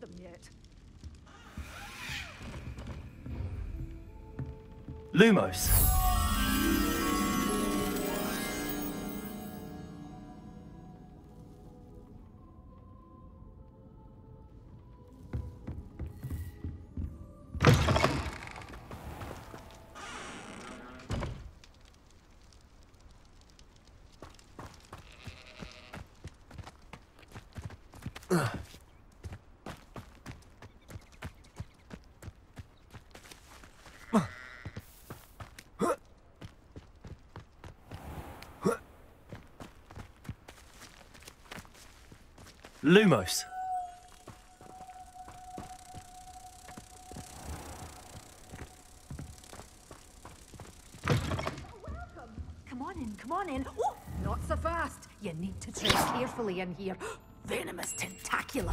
them yet. Lumos. Ugh. Lumos. Welcome. Come on in, come on in. Oh, not so fast. You need to tread carefully in here. Venomous tentacula.